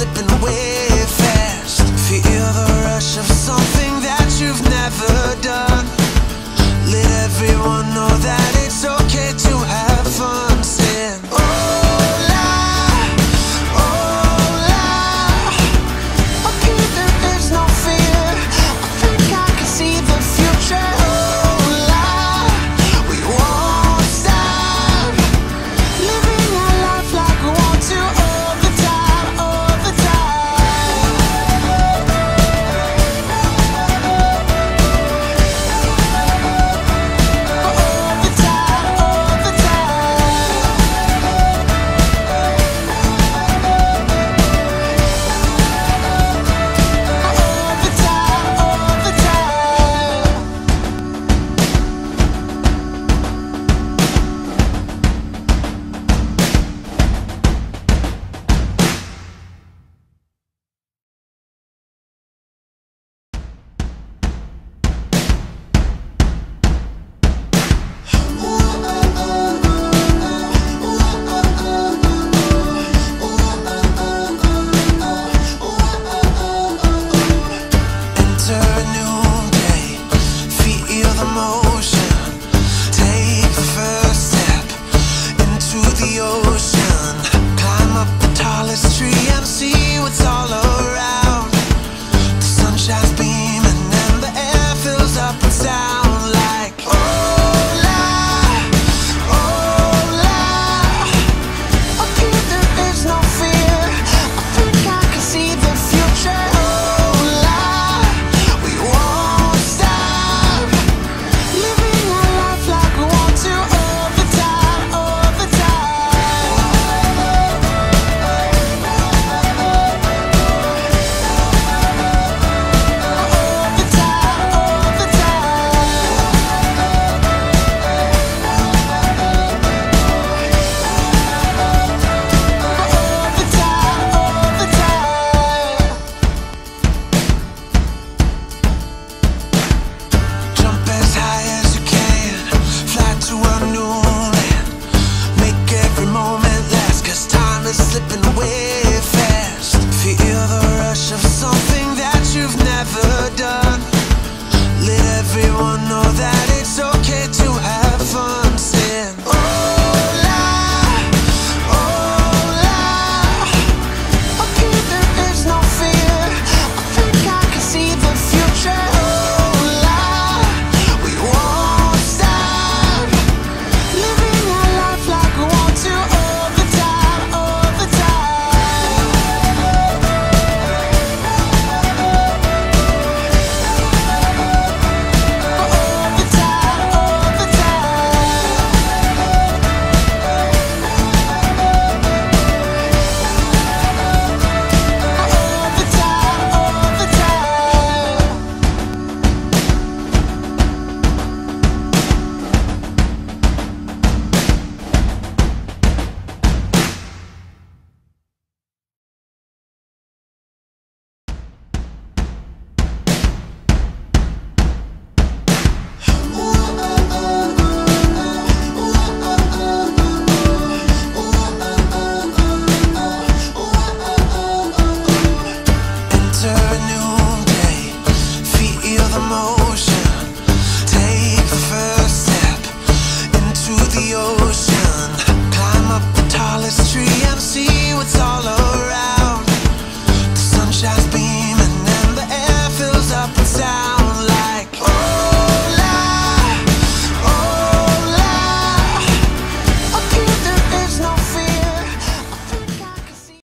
slipping